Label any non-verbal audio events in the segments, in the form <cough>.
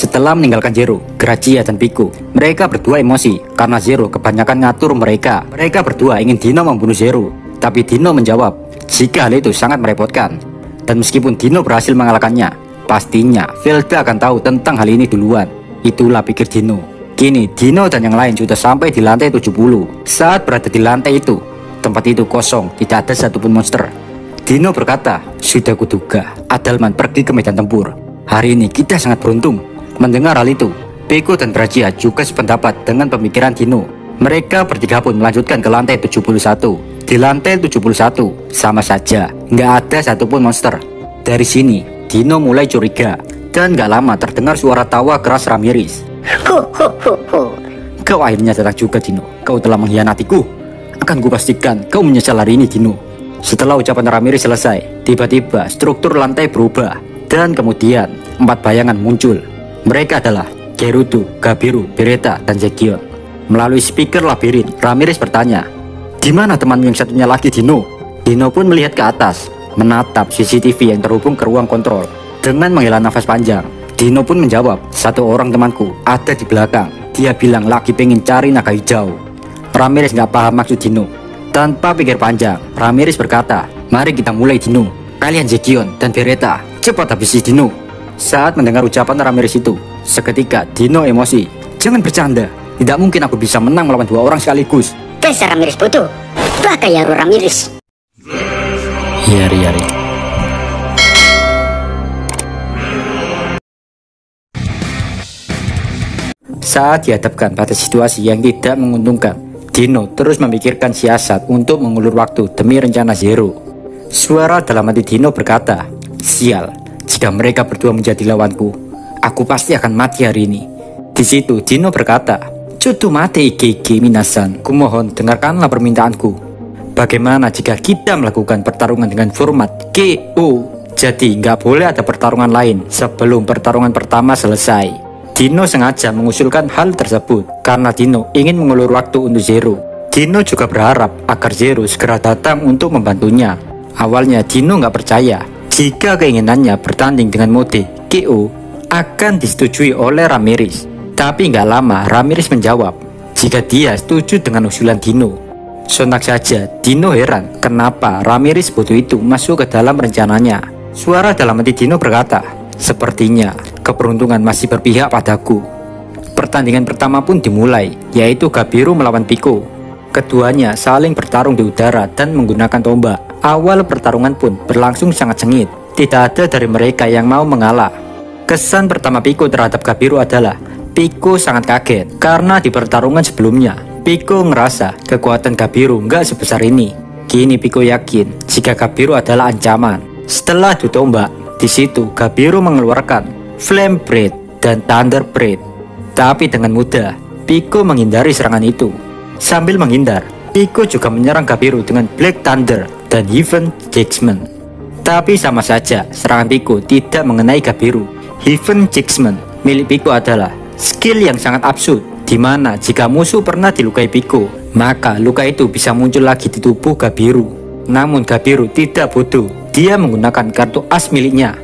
Setelah meninggalkan Zero, Gracia dan Pico, mereka berdua emosi karena Zero kebanyakan ngatur mereka. Mereka berdua ingin Dino membunuh Zero, tapi Dino menjawab jika hal itu sangat merepotkan. Dan meskipun Dino berhasil mengalahkannya, pastinya Velda akan tahu tentang hal ini duluan. Itulah pikir Dino. Kini Dino dan yang lain sudah sampai di lantai 70. Saat berada di lantai itu, tempat itu kosong, tidak ada satupun monster. Dino berkata, sudah kuduga, Adalman pergi ke medan tempur. Hari ini kita sangat beruntung. Mendengar hal itu, Peko dan Brajia juga sependapat dengan pemikiran Dino. Mereka bertiga pun melanjutkan ke lantai 71. Di lantai 71, sama saja, nggak ada satupun monster. Dari sini, Dino mulai curiga. Dan nggak lama terdengar suara tawa keras Ramirez. Hu. <laughs> Kau akhirnya datang juga Dino. Kau telah mengkhianatiku. Akan kupastikan kau menyesal hari ini Dino. Setelah ucapan Ramirez selesai, tiba-tiba struktur lantai berubah. Dan kemudian, empat bayangan muncul. Mereka adalah Gerudo, Gabiru, Beretta, dan Zekion. Melalui speaker labirin, Ramirez bertanya, di mana temanmu yang satunya lagi Dino? Dino pun melihat ke atas, menatap CCTV yang terhubung ke ruang kontrol. Dengan menghela nafas panjang, Dino pun menjawab, satu orang temanku ada di belakang. Dia bilang lagi pengen cari naga hijau. Ramirez nggak paham maksud Dino. Tanpa pikir panjang, Ramirez berkata, mari kita mulai Dino. Kalian Zekion dan Beretta, cepat habisi Dino. Saat mendengar ucapan Ramirez itu, seketika Dino emosi. Jangan bercanda, tidak mungkin aku bisa menang melawan dua orang sekaligus. Dasar Ramirez bodoh. Baka Yaru Ramirez. Yari yari. Saat dihadapkan pada situasi yang tidak menguntungkan, Dino terus memikirkan siasat untuk mengulur waktu demi rencana Zero. Suara dalam hati Dino berkata, Sial, jika mereka berdua menjadi lawanku, aku pasti akan mati hari ini. Di situ Dino berkata, Cutu mate Ikeki Minasan, kumohon dengarkanlah permintaanku. Bagaimana jika kita melakukan pertarungan dengan format KO? Jadi nggak boleh ada pertarungan lain sebelum pertarungan pertama selesai. Dino sengaja mengusulkan hal tersebut karena Dino ingin mengulur waktu untuk Zero. Dino juga berharap agar Zero segera datang untuk membantunya. Awalnya Dino nggak percaya jika keinginannya bertanding dengan mode KO akan disetujui oleh Ramirez. Tapi nggak lama Ramirez menjawab jika dia setuju dengan usulan Dino. Sontak saja Dino heran kenapa Ramirez bodoh itu masuk ke dalam rencananya. Suara dalam hati Dino berkata, Sepertinya keberuntungan masih berpihak padaku. Pertandingan pertama pun dimulai, yaitu Gabiru melawan Pico. Keduanya saling bertarung di udara dan menggunakan tombak. Awal pertarungan pun berlangsung sangat sengit. Tidak ada dari mereka yang mau mengalah. Kesan pertama Pico terhadap Gabiru adalah Pico sangat kaget karena di pertarungan sebelumnya Pico ngerasa kekuatan Gabiru nggak sebesar ini. Kini Pico yakin jika Gabiru adalah ancaman. Setelah ditombak, di situ Gabiru mengeluarkan Flame Breath dan Thunder Breath. Tapi dengan mudah, Pico menghindari serangan itu. Sambil menghindar, Pico juga menyerang Gabiru dengan Black Thunder dan Heaven Judgment. Tapi sama saja, serangan Pico tidak mengenai Gabiru. Heaven Judgment milik Pico adalah skill yang sangat absurd, di mana jika musuh pernah dilukai Pico, maka luka itu bisa muncul lagi di tubuh Gabiru. Namun Gabiru tidak bodoh, dia menggunakan kartu as miliknya,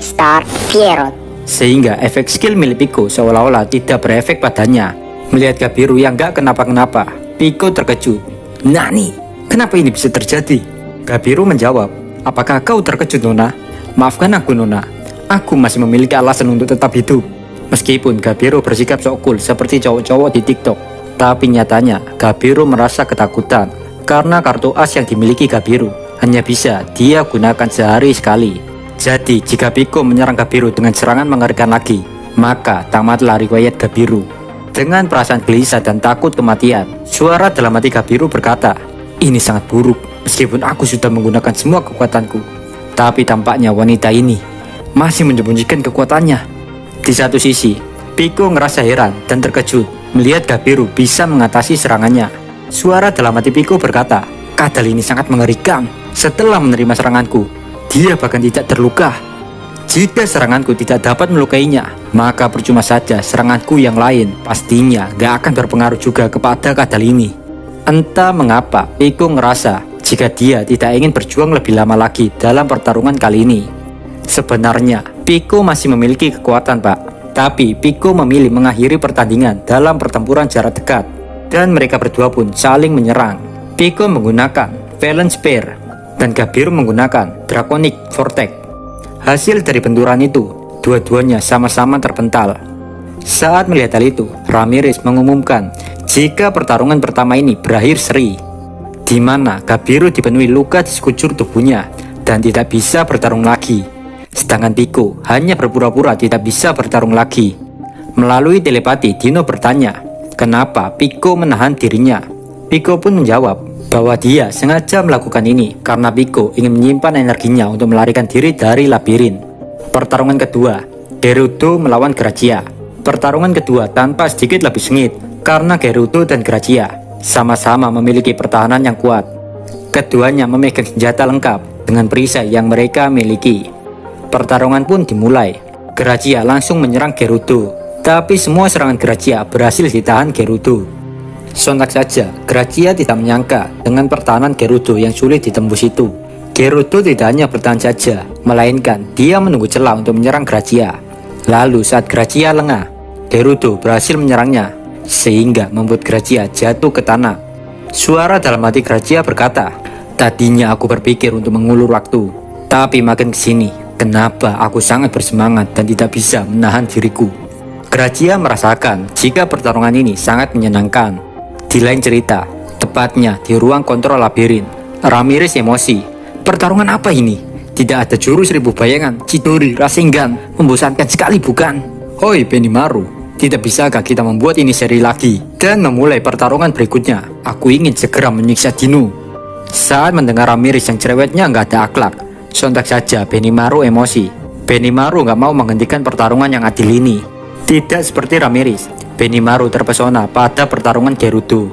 Star Pierrot. sehingga efek skill milik Pico seolah-olah tidak berefek padanya. Melihat Gabiru yang gak kenapa-kenapa, Pico terkejut. Nani, kenapa ini bisa terjadi? Gabiru menjawab, apakah kau terkejut Nona? Maafkan aku Nona, aku masih memiliki alasan untuk tetap hidup. Meskipun Gabiru bersikap sok cool seperti cowok-cowok di TikTok, tapi nyatanya Gabiru merasa ketakutan karena kartu as yang dimiliki Gabiru hanya bisa dia gunakan sehari sekali. Jadi jika Pico menyerang Gabiru dengan serangan mengerikan lagi, maka tamatlah riwayat Gabiru. Dengan perasaan gelisah dan takut kematian, suara dalam hati Gabiru berkata, ini sangat buruk meskipun aku sudah menggunakan semua kekuatanku. Tapi tampaknya wanita ini masih menyembunyikan kekuatannya. Di satu sisi, Pico ngerasa heran dan terkejut melihat Gabiru bisa mengatasi serangannya. Suara dalam hati Pico berkata, Kadal ini sangat mengerikan. Setelah menerima seranganku, dia bahkan tidak terluka. Jika seranganku tidak dapat melukainya, maka percuma saja seranganku yang lain pastinya gak akan berpengaruh juga kepada Kadal ini. Entah mengapa, Pico ngerasa jika dia tidak ingin berjuang lebih lama lagi dalam pertarungan kali ini. Sebenarnya, Pico masih memiliki kekuatan, Pak. Tapi Pico memilih mengakhiri pertandingan dalam pertempuran jarak dekat dan mereka berdua pun saling menyerang. Pico menggunakan Valence Spear dan Gabiru menggunakan Draconic Vortex. Hasil dari benturan itu, dua-duanya sama-sama terpental. Saat melihat hal itu, Ramirez mengumumkan jika pertarungan pertama ini berakhir seri, di mana Gabiru dipenuhi luka di sekujur tubuhnya dan tidak bisa bertarung lagi. Sedangkan Pico hanya berpura-pura tidak bisa bertarung lagi. Melalui telepati, Dino bertanya, kenapa Pico menahan dirinya. Pico pun menjawab bahwa dia sengaja melakukan ini karena Pico ingin menyimpan energinya untuk melarikan diri dari labirin. Pertarungan kedua, Gerudo melawan Gracia. Pertarungan kedua tanpa sedikit lebih sengit karena Gerudo dan Gracia sama-sama memiliki pertahanan yang kuat. Keduanya memegang senjata lengkap dengan perisai yang mereka miliki. Pertarungan pun dimulai. Gracia langsung menyerang Gerudo, tapi semua serangan Gracia berhasil ditahan Gerudo. Sontak saja, Gracia tidak menyangka dengan pertahanan Gerudo yang sulit ditembus itu. Gerudo tidak hanya bertahan saja, melainkan dia menunggu celah untuk menyerang Gracia. Lalu saat Gracia lengah, Gerudo berhasil menyerangnya, sehingga membuat Gracia jatuh ke tanah. Suara dalam hati Gracia berkata, Tadinya aku berpikir untuk mengulur waktu, tapi makin ke sini, kenapa aku sangat bersemangat dan tidak bisa menahan diriku. Gracia merasakan jika pertarungan ini sangat menyenangkan. Di lain cerita, tepatnya di ruang kontrol labirin, Ramirez emosi. Pertarungan apa ini? Tidak ada jurus ribu bayangan, Chidori, Rasengan, membosankan sekali bukan? Hoi Benimaru, tidak bisakah kita membuat ini seri lagi dan memulai pertarungan berikutnya? Aku ingin segera menyiksa Dino. Saat mendengar Ramirez yang cerewetnya nggak ada akhlak, sontak saja Benimaru emosi. Benimaru nggak mau menghentikan pertarungan yang adil ini. Tidak seperti Ramirez, Benimaru terpesona pada pertarungan Gerudo.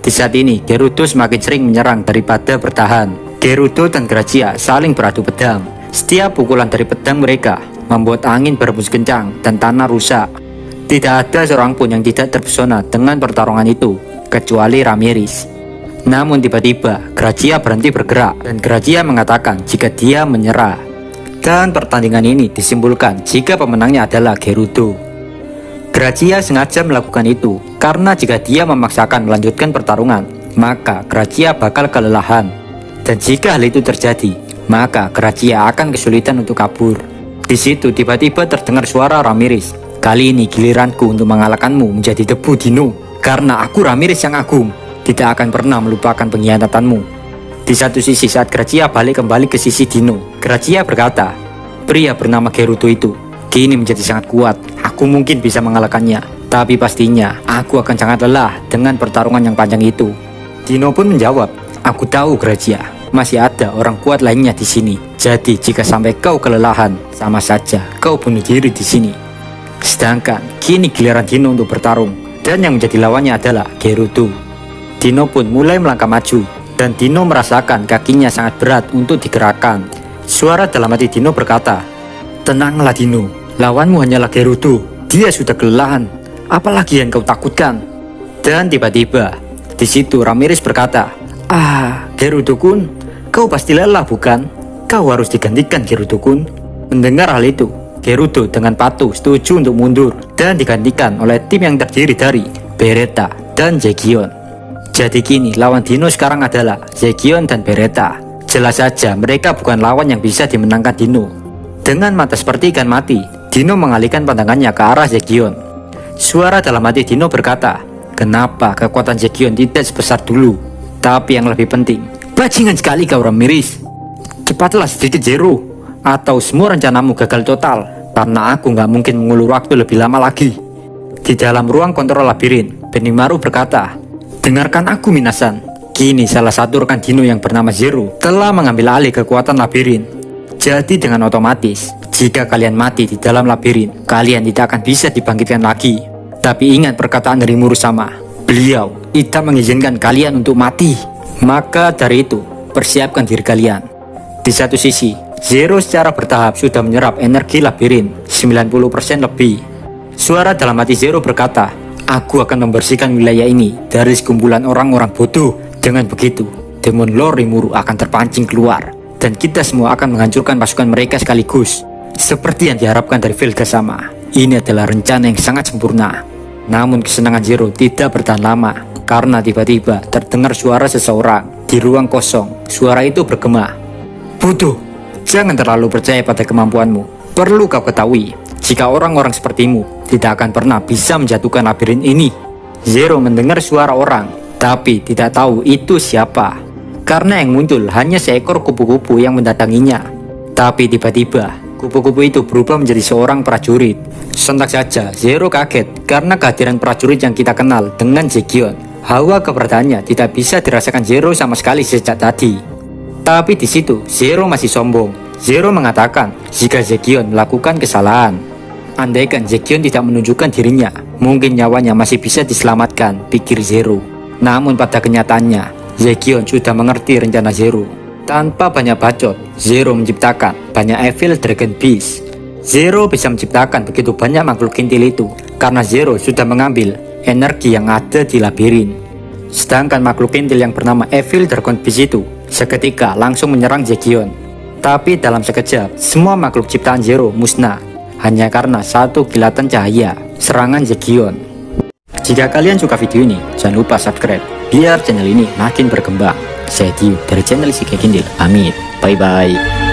Di saat ini, Gerudo semakin sering menyerang daripada bertahan. Gerudo dan Gracia saling beradu pedang. Setiap pukulan dari pedang mereka membuat angin berembus kencang dan tanah rusak. Tidak ada seorang pun yang tidak terpesona dengan pertarungan itu, kecuali Ramirez. Namun tiba-tiba Gracia berhenti bergerak dan Gracia mengatakan jika dia menyerah. Dan pertandingan ini disimpulkan jika pemenangnya adalah Gerudo. Gracia sengaja melakukan itu karena jika dia memaksakan melanjutkan pertarungan, maka Gracia bakal kelelahan. Dan jika hal itu terjadi, maka Gracia akan kesulitan untuk kabur. Di situ tiba-tiba terdengar suara Ramirez. Kali ini giliranku untuk mengalahkanmu menjadi debu Dino. Karena aku Ramirez yang agung, tidak akan pernah melupakan pengkhianatanmu. Di satu sisi saat Gracia balik kembali ke sisi Dino, Gracia berkata, pria bernama Gerudo itu kini menjadi sangat kuat. Aku mungkin bisa mengalahkannya, tapi pastinya aku akan sangat lelah dengan pertarungan yang panjang itu. Dino pun menjawab, aku tahu Gracia, masih ada orang kuat lainnya di sini. Jadi jika sampai kau kelelahan, sama saja kau bunuh diri di sini. Sedangkan kini giliran Dino untuk bertarung, dan yang menjadi lawannya adalah Gerudo. Dino pun mulai melangkah maju, dan Dino merasakan kakinya sangat berat untuk digerakkan. Suara dalam hati Dino berkata, Tenanglah Dino, lawanmu hanyalah Gerudo, dia sudah kelelahan, apalagi yang kau takutkan? Dan tiba-tiba, di situ Ramirez berkata, Ah, Gerudo kun, kau pasti lelah bukan? Kau harus digantikan Gerudo kun. Mendengar hal itu, Gerudo dengan patuh setuju untuk mundur dan digantikan oleh tim yang terdiri dari Beretta dan Jegion. Jadi kini lawan Dino sekarang adalah Zegion dan Beretta. Jelas saja mereka bukan lawan yang bisa dimenangkan Dino. Dengan mata seperti ikan mati, Dino mengalihkan pandangannya ke arah Zegion. Suara dalam hati Dino berkata, kenapa kekuatan Zegion tidak sebesar dulu? Tapi yang lebih penting, bajingan sekali kau Ramirez. Cepatlah sedikit Zero, atau semua rencanamu gagal total, karena aku nggak mungkin mengulur waktu lebih lama lagi. Di dalam ruang kontrol labirin, Benimaru berkata, Dengarkan aku Minasan. Kini salah satu rekan Dino yang bernama Zero telah mengambil alih kekuatan labirin. Jadi dengan otomatis, jika kalian mati di dalam labirin, kalian tidak akan bisa dibangkitkan lagi. Tapi ingat perkataan dari Murusama, beliau tidak mengizinkan kalian untuk mati. Maka dari itu, persiapkan diri kalian. Di satu sisi, Zero secara bertahap sudah menyerap energi labirin 90% lebih. Suara dalam hati Zero berkata, Aku akan membersihkan wilayah ini dari sekumpulan orang-orang bodoh. Dengan begitu, demon Lord Rimuru akan terpancing keluar. Dan kita semua akan menghancurkan pasukan mereka sekaligus. Seperti yang diharapkan dari Velga sama. Ini adalah rencana yang sangat sempurna. Namun kesenangan Zero tidak bertahan lama karena tiba-tiba terdengar suara seseorang di ruang kosong. Suara itu bergema. Bodoh, jangan terlalu percaya pada kemampuanmu. Perlu kau ketahui, jika orang-orang sepertimu tidak akan pernah bisa menjatuhkan labirin ini. Zero mendengar suara orang, tapi tidak tahu itu siapa. Karena yang muncul hanya seekor kupu-kupu yang mendatanginya. Tapi tiba-tiba, kupu-kupu itu berubah menjadi seorang prajurit. Sontak saja, Zero kaget karena kehadiran prajurit yang kita kenal dengan Zekion. Hawa keberadaannya tidak bisa dirasakan Zero sama sekali sejak tadi. Tapi di situ, Zero masih sombong. Zero mengatakan jika Zekion melakukan kesalahan. Andaikan Zekion tidak menunjukkan dirinya, mungkin nyawanya masih bisa diselamatkan, pikir Zero. Namun pada kenyataannya, Zekion sudah mengerti rencana Zero. Tanpa banyak bacot, Zero menciptakan banyak Evil Dragon Beast. Zero bisa menciptakan begitu banyak makhluk kintil itu karena Zero sudah mengambil energi yang ada di labirin. Sedangkan makhluk kintil yang bernama Evil Dragon Beast itu seketika langsung menyerang Zekion. Tapi dalam sekejap, semua makhluk ciptaan Zero musnah hanya karena satu kilatan cahaya serangan Zekion. Jika kalian suka video ini, jangan lupa subscribe biar channel ini makin berkembang. Saya Tiu dari channel si Kindil. Amin. Bye bye.